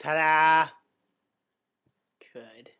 Ta-da! Good.